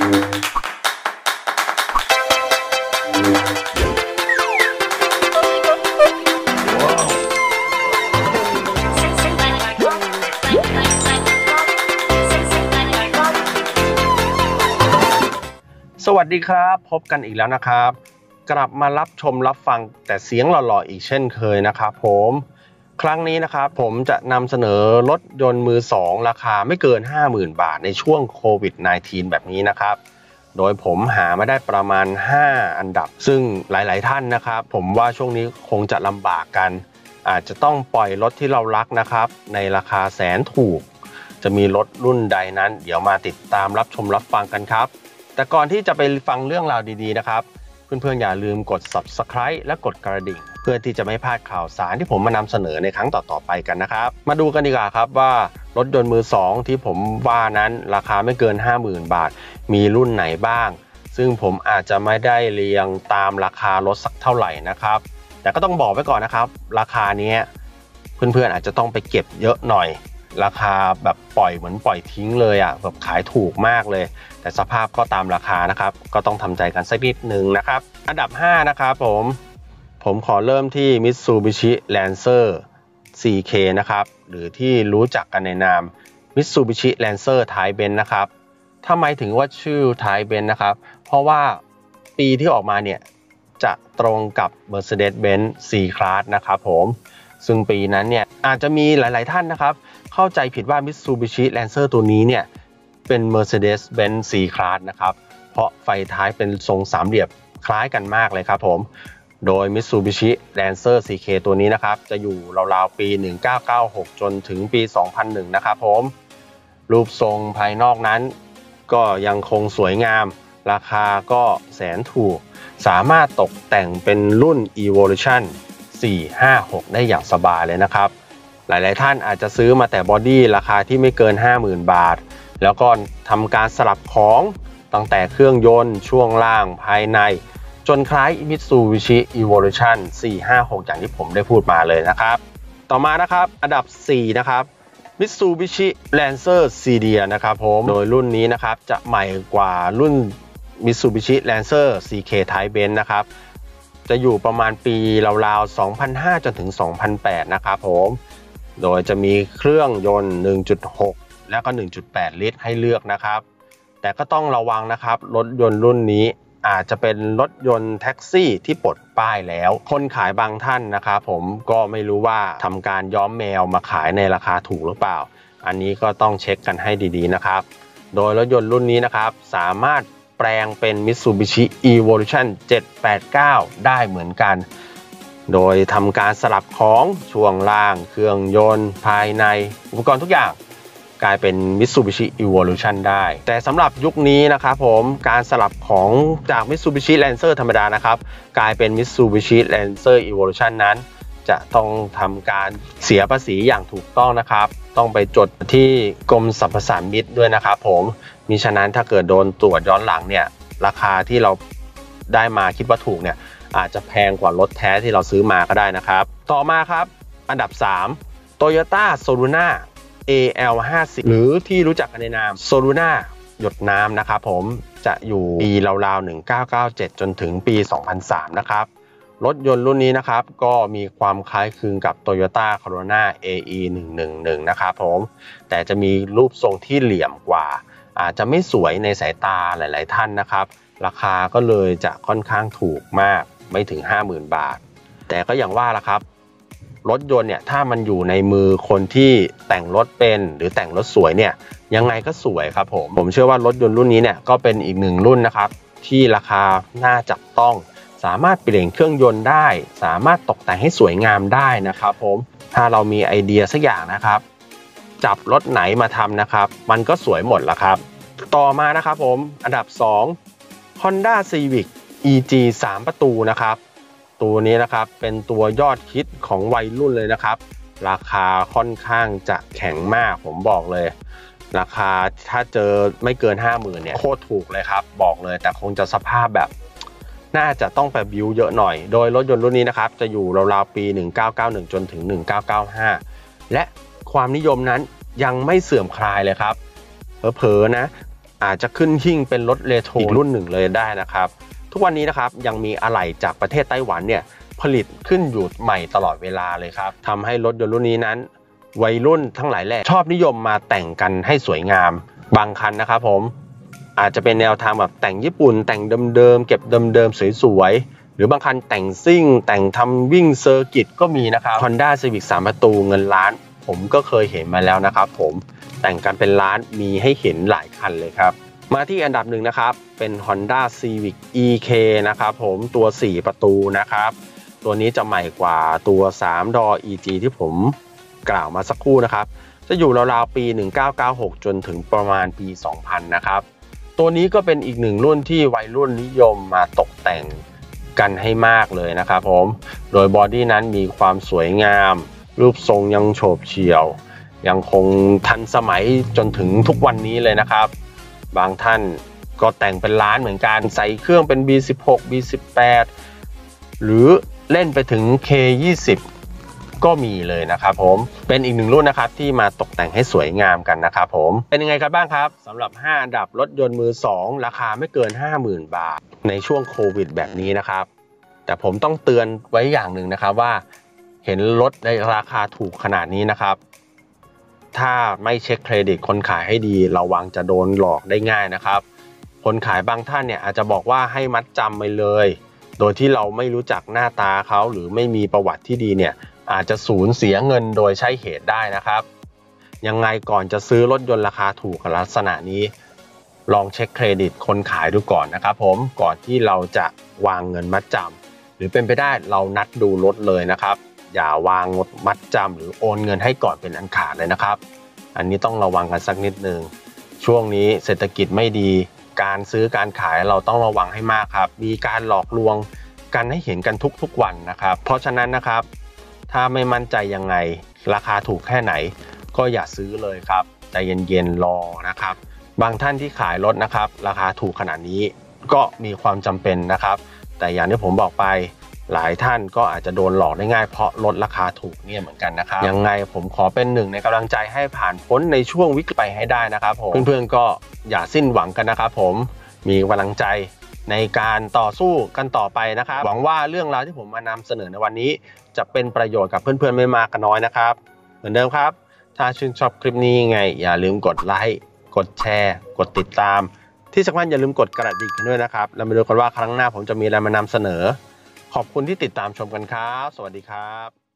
สวัสดีครับ พบกันอีกแล้วนะครับ กลับมารับชมรับฟังแต่เสียงหล่อๆอีกเช่นเคยนะครับผม ครั้งนี้นะครับผมจะนำเสนอรถยนต์มือ 2 ราคาไม่เกิน 50,000 บาทในช่วงโควิด -19 แบบนี้นะครับ โดยผมหามาได้ประมาณ 5 อันดับ ซึ่งหลาย ๆ ท่านนะครับ ผมว่าช่วงนี้คงจะลำบากกัน อาจจะต้องปล่อยรถที่เรารักนะครับ ในราคาแสนถูก จะมีรถรุ่นใดนั้น เดี๋ยวมาติดตามรับชมรับฟังกันครับ แต่ก่อนที่จะไปฟังเรื่องราวดี ๆ นะครับ เพื่อน ๆ อย่าลืมกด subscribe และกดกระดิ่ง เพื่อที่จะไม่พลาดข่าวสารที่ผมมานำเสนอในครั้งต่อๆไปกันนะครับ มาดูกันดีกว่าครับว่ารถยนต์มือ 2 ที่ผมว่านั้นราคาไม่เกิน 50,000 บาท มีรุ่นไหนบ้าง ซึ่งผมอาจจะไม่ได้เรียงตามราคารถสักเท่าไหร่นะครับ แต่ก็ต้องบอกไว้ก่อนนะครับ ราคานี้เพื่อนๆอาจจะต้องไปเก็บเยอะหน่อย ราคาแบบปล่อยเหมือนปล่อยทิ้งเลยอะแบบขายถูกมากเลย แต่สภาพก็ตามราคานะครับ ก็ต้องทำใจกันสักนิดนึงนะครับ อันดับ 5 นะครับผม ผมขอเริ่มที่ Mitsubishi Lancer 4K นะครับ หรือที่รู้จักกันในนาม Mitsubishi Lancer Thai Benz นะครับทำไมถึงว่าชื่อ Thai Benz นะครับ เพราะว่าปีที่ออกมาเนี่ย จะตรงกับ Mercedes-Benz C-Class นะครับผม ซึ่งปีนั้นเนี่ย อาจจะมีหลาย ๆ ท่านนะครับ เข้าใจผิดว่า Mitsubishi Lancer ตัวนี้เนี่ย เป็น Mercedes-Benz C-Class นะครับ เพราะไฟท้ายเป็นทรงสามเหลี่ยมคล้ายกันมากเลยครับผม โดย Mitsubishi Lancer CK ตัวนี้นะครับ จะอยู่ราวๆปี 1996 จนถึงปี 2001 นะครับผม รูปทรงภายนอกนั้น ก็ยังคงสวยงาม ราคาก็แสนถูก สามารถตกแต่งเป็นรุ่น Evolution 456 ได้อย่างสบายเลยนะครับ หลายๆท่านอาจจะซื้อมาแต่บอดี้ราคาที่ไม่เกิน 50,000 บาท แล้วก็ทำการสลับของตั้งแต่เครื่องยนต์ช่วงล่างภายใน จนคล้าย Mitsubishi Evolution 456 อย่างที่ผมได้พูดมาเลยนะครับ ต่อมานะครับ อันดับ 4 นะครับ Mitsubishi Lancer CDR นะครับผมโดยรุ่นนี้นะครับ จะใหม่กว่ารุ่น Mitsubishi Lancer CK Type Benz นะครับ จะอยู่ประมาณปีราวๆ 2005 จนถึง 2008 นะครับผม โดยจะมีเครื่องยนต์ 1.6 แล้วก็ 1.8 ลิตรให้เลือกนะครับ แต่ก็ต้องระวังนะครับ รถยนต์รุ่นนี้ อาจจะเป็นรถยนต์แท็กซี่ที่ปลดป้ายแล้ว คนขายบางท่านนะครับผมก็ไม่รู้ว่าทำการย้อมแมวมาขายในราคาถูกหรือเปล่า อันนี้ก็ต้องเช็คกันให้ดีๆนะครับ โดยรถยนต์รุ่นนี้นะครับสามารถแปลงเป็น Mitsubishi Evolution 789 ได้เหมือนกัน โดยทำการสลับของช่วงล่าง เครื่องยนต์ ภายใน อุปกรณ์ทุกอย่าง กลายเป็น Mitsubishi Evolution ได้ แต่สำหรับยุคนี้นะครับผมการสลับของจาก Mitsubishi Lancer ธรรมดานะครับ กลายเป็น Mitsubishi Lancer Evolution นั้น จะต้องทำการเสียภาษีอย่างถูกต้องนะครับ ต้องไปจดที่กรมสรรพสามิตด้วยนะครับผมมิฉะนั้นถ้าเกิดโดนตรวจย้อนหลังเนี่ยราคาที่เราได้มาคิดว่าถูกเนี่ยอาจจะแพงกว่ารถแท้ที่เราซื้อมาก็ได้นะครับ ต่อมาครับ อันดับ 3 Toyota Soluna AL50 หรือที่รู้จักกันในนาม Soluna หยดน้ำนะครับผมจะอยู่ปีราวๆ 1997 จนถึงปี 2003 นะครับ รถยนต์รุ่นนี้นะครับ ก็มีความคล้ายคลึงกับ Toyota Corolla AE 111 นะครับผม แต่จะมีรูปทรงที่เหลี่ยมกว่า อาจจะไม่สวยในสายตาหลายๆท่านนะครับ ราคาก็เลยจะค่อนข้างถูกมากไม่ถึง 50,000 บาท แต่ก็อย่างว่าละครับ รถยนต์เนี่ยถ้ามันอยู่ในมือคนที่แต่งรถเป็นหรือแต่งรถสวยเนี่ยยังไงก็สวยครับผม ผมเชื่อว่ารถยนต์รุ่นนี้เนี่ยก็เป็นอีกหนึ่งรุ่นนะครับที่ราคาน่าจับต้อง สามารถเปลี่ยนเครื่องยนต์ได้ สามารถตกแต่งให้สวยงามได้นะครับผมถ้าเรามีไอเดียสักอย่างนะครับ จับรถไหนมาทำนะครับ มันก็สวยหมดละครับ ต่อมานะครับผมอันดับ 2 Honda Civic EG 3 ประตูนะครับ ตัวนี้นะครับเป็นตัวยอดฮิตของวัยรุ่นเลยนะครับ ราคาค่อนข้างจะแข็งมากผมบอกเลย ราคาถ้าเจอไม่เกิน 50,000เนี่ยโคตรถูกเลยครับ บอกเลยแต่คงจะสภาพแบบ น่าจะต้องไปบิวเยอะหน่อย โดยรถยนต์รุ่นนี้นะครับจะอยู่ราวๆปี 1991 จนถึง 1995 และความนิยมนั้นยังไม่เสื่อมคลายเลยครับเผลอๆนะอาจจะขึ้นหิ่งเป็นรถเรโทรรุ่นหนึ่งเลยได้นะครับ ทุกวันนี้นะครับยังมีอะไหล่จากประเทศไต้หวันเนี่ยผลิตขึ้นอยู่ใหม่ตลอดเวลาเลยครับทำให้รถยนต์รุ่นนี้นั้น วัยรุ่นทั้งหลายแหละชอบนิยมมาแต่งกันให้สวยงามบางคันนะครับผมอาจจะเป็นแนวทางแบบแต่งญี่ปุ่น แต่งเดิมๆเก็บเดิมๆสวยๆหรือบางคันแต่งซิ่ง แต่งทำวิ่งเซอร์กิตก็มีนะครับ Honda Civic 3 ประตูเงินล้าน ผมก็เคยเห็นมาแล้วนะครับผมแต่งกันเป็นล้านมีให้เห็นหลายคันเลยครับ มาที่อันดับหนึ่งนะครับ เป็น Honda Civic EK นะครับผมตัว 4 ประตูนะครับ ตัวนี้จะใหม่กว่าตัว 3 ดอ EG ที่ผมกล่าวมาสักครู่นะครับ จะอยู่ราวๆปี 1996 จนถึงประมาณปี 2000 นะครับ ตัวนี้ก็เป็นอีกหนึ่งรุ่นที่วัยรุ่นนิยมมาตกแต่งกันให้มากเลยนะครับผม โดยบอดี้นั้นมีความสวยงาม รูปทรงยังโฉบเฉี่ยว ยังคงทันสมัยจนถึงทุกวันนี้เลยนะครับ บางท่านก็แต่งเป็นล้านเหมือนกันใส่เครื่องเป็น B16 B18 หรือเล่นไปถึง K20 ก็มีเลยนะครับผมเป็นอีกหนึ่งรุ่นนะครับที่มาตกแต่งให้สวยงามกันนะครับผมเป็นยังไงครับบ้างครับสำหรับ 5 อันดับรถยนต์มือ 2 ราคาไม่เกิน 50,000 บาท ในช่วงโควิดแบบนี้นะครับ แต่ผมต้องเตือนไว้อย่างหนึ่งนะครับว่า เห็นรถในราคาถูกขนาดนี้นะครับ ถ้าไม่เช็คเครดิตคนขายให้ดีระวังจะโดนหลอกได้ง่ายนะครับ คนขายบางท่านเนี่ยอาจจะบอกว่าให้มัดจำไปเลย โดยที่เราไม่รู้จักหน้าตาเขาหรือไม่มีประวัติที่ดีเนี่ยอาจจะสูญเสียเงินโดยใช่เหตุได้นะครับ ยังไงก่อนจะซื้อรถยนต์ราคาถูกลักษณะนี้ ลองเช็คเครดิตคนขายดูก่อนนะครับผมก่อนที่เราจะวางเงินมัดจำหรือเป็นไปได้เรานัดดูรถเลยนะครับ อย่าวางงดมัดจำหรือโอนเงินให้ก่อนเป็นอันขาดเลยนะครับ อันนี้ต้องระวังกันสักนิดนึง ช่วงนี้เศรษฐกิจไม่ดี การซื้อการขายเราต้องระวังให้มากครับ มีการหลอกลวงกันให้เห็นกันทุกๆวันนะครับ เพราะฉะนั้นนะครับ ถ้าไม่มั่นใจยังไง ราคาถูกแค่ไหน ก็อย่าซื้อเลยครับใจเย็นๆรอนะครับ บางท่านที่ขายรถนะครับ ราคาถูกขนาดนี้ก็มีความจำเป็นนะครับ แต่อย่างที่ผมบอกไป หลายท่านก็อาจจะโดนหลอกได้ง่ายเพราะลดราคาถูกเนี่ยเหมือนกันนะครับยังไงผมขอเป็นหนึ่งในกำลังใจให้ผ่านพ้นในช่วงวิกฤตไปให้ได้นะครับผมเพื่อนๆก็อย่าสิ้นหวังกันนะครับผมมีกำลังใจในการต่อสู้กันต่อไปนะครับหวังว่าเรื่องราวที่ผมมานำเสนอในวันนี้ จะเป็นประโยชน์กับเพื่อนๆไม่มากก็น้อยนะครับ เหมือนเดิมครับ ถ้าชื่นชอบคลิปนี้ยังไง อย่าลืมกดไลค์กดแชร์ กดติดตาม ที่สำคัญอย่าลืมกดกระดิ่งกันด้วยนะครับ แล้วมาดูกันว่าครั้งหน้าผมจะมีอะไรมานำเสนอ ขอบคุณที่ติดตามชมกันครับ สวัสดีครับ